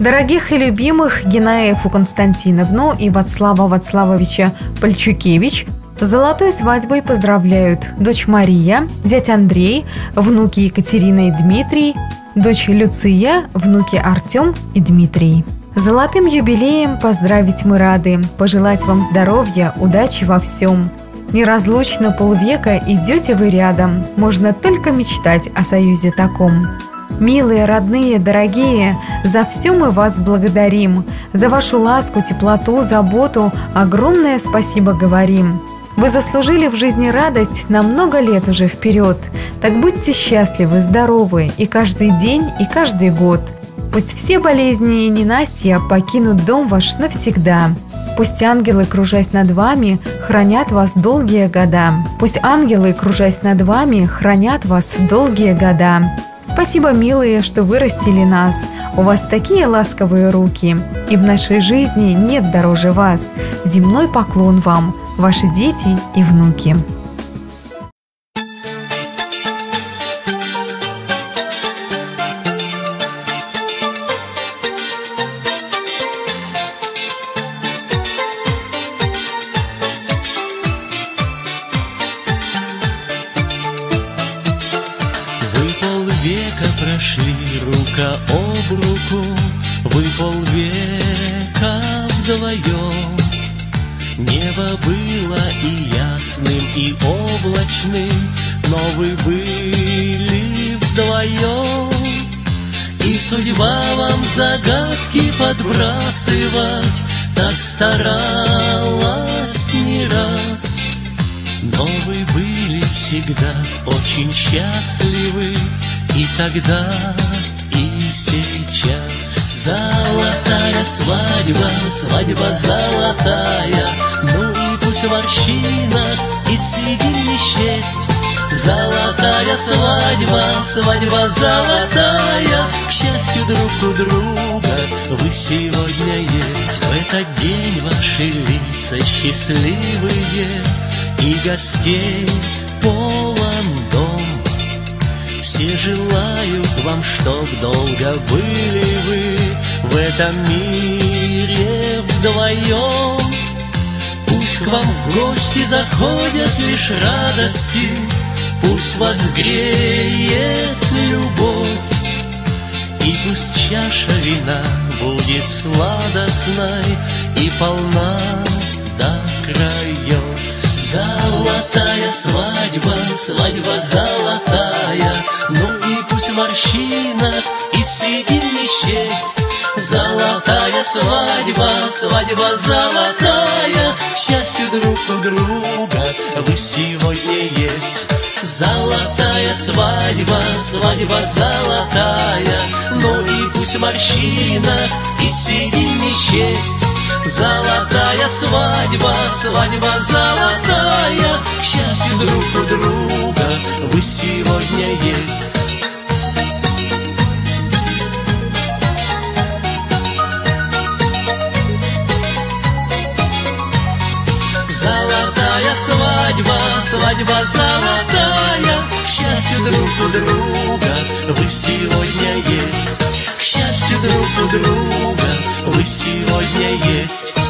Дорогих и любимых Генаеву Константиновну и Вацлава Вацлавовича Пальчукевич Золотой свадьбой поздравляют дочь Мария, зять Андрей, внуки Екатерина и Дмитрий, дочь Люция, внуки Артем и Дмитрий. Золотым юбилеем поздравить мы рады, пожелать вам здоровья, удачи во всем. Неразлучно полвека идете вы рядом, можно только мечтать о союзе таком. Милые, родные, дорогие, за все мы вас благодарим, за вашу ласку, теплоту, заботу огромное спасибо говорим. Вы заслужили в жизни радость на много лет уже вперед. Так будьте счастливы, здоровы и каждый день, и каждый год. Пусть все болезни и ненастья покинут дом ваш навсегда. Пусть ангелы, кружась над вами, хранят вас долгие года. Пусть ангелы, кружась над вами, хранят вас долгие года. Спасибо, милые, что вырастили нас. У вас такие ласковые руки, и в нашей жизни нет дороже вас. Земной поклон вам – ваши дети и внуки. Полвека прошли рука об руку, Вы полвека вдвоем Небо было и ясным, и облачным, Но вы были вдвоем. И судьба вам загадки подбрасывать Так старалась не раз. Но вы были всегда очень счастливы И тогда, и сейчас Золотая свадьба, свадьба золотая. Ну и пусть морщина и седин не счесть Золотая свадьба, свадьба золотая. К счастью друг у друга вы сегодня есть. В этот день ваши лица счастливые И гостей дом все желают вам, чтоб долго были вы В этом мире вдвоем. Пусть к вам в гости заходят лишь радости Пусть вас греет любовь. И пусть чаша вина будет сладостной И полна до краев. Золотая свадьба, свадьба золотая морщина и седин не счесть. Золотая свадьба, свадьба золотая. К счастью друг у друга вы сегодня есть. Золотая свадьба, свадьба золотая. Ну и пусть морщина и седин не счесть. Золотая свадьба, свадьба золотая. К счастью друг у друга вы сегодня есть свадьба золотая К счастью друг у друга вы сегодня есть. К счастью друг у друга вы сегодня есть